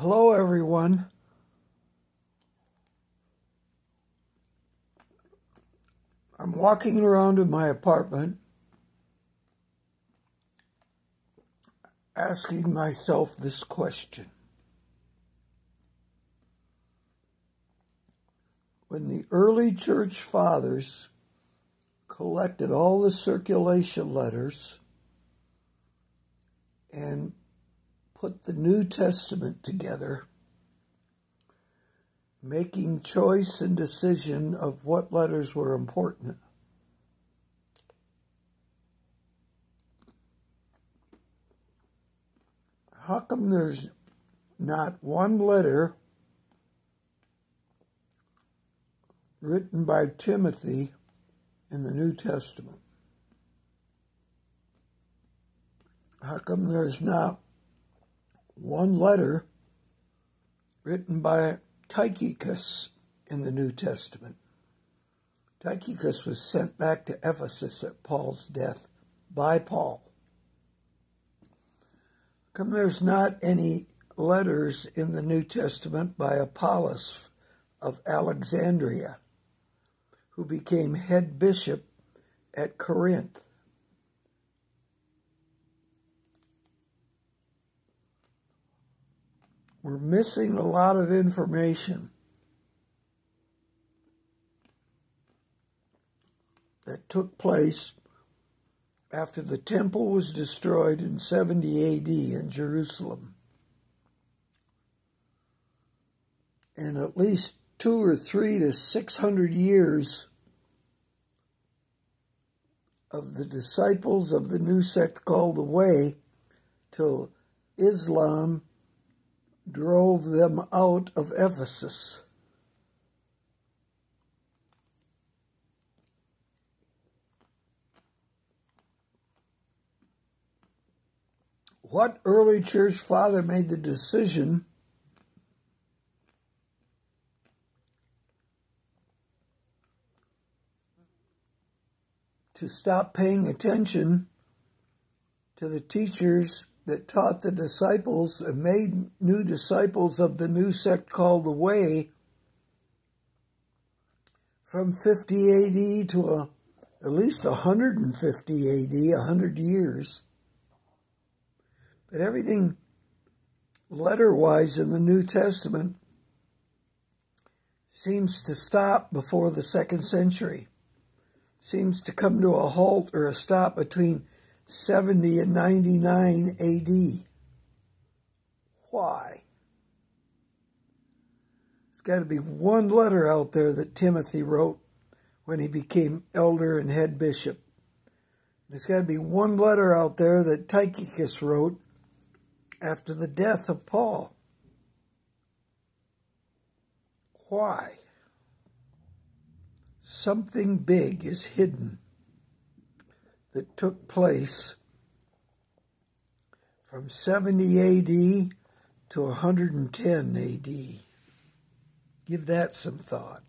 Hello, everyone. I'm walking around in my apartment asking myself this question. When the early church fathers collected all the circulation letters and put the New Testament together, making choice and decision of what letters were important. How come there's not one letter written by Timothy in the New Testament? How come there's not one letter written by Tychicus in the New Testament. Tychicus was sent back to Ephesus at Paul's death by Paul. Come, there's not any letters in the New Testament by Apollos of Alexandria, who became head bishop at Corinth. We're missing a lot of information that took place after the temple was destroyed in 70 AD in Jerusalem. And at least two or three to 600 years of the disciples of the new sect called the Way till Islam drove them out of Ephesus. What early church father made the decision to stop paying attention to the teachers that taught the disciples and made new disciples of the new sect called the Way from 50 AD to a, at least 150 AD, 100 years. But everything letter wise in the New Testament seems to stop before the second century, seems to come to a halt or a stop between 70 and 99 AD. Why? There's got to be one letter out there that Timothy wrote when he became elder and head bishop. There's got to be one letter out there that Tychicus wrote after the death of Paul. Why? Something big is hidden that took place from 70 AD to 110 AD. Give that some thought.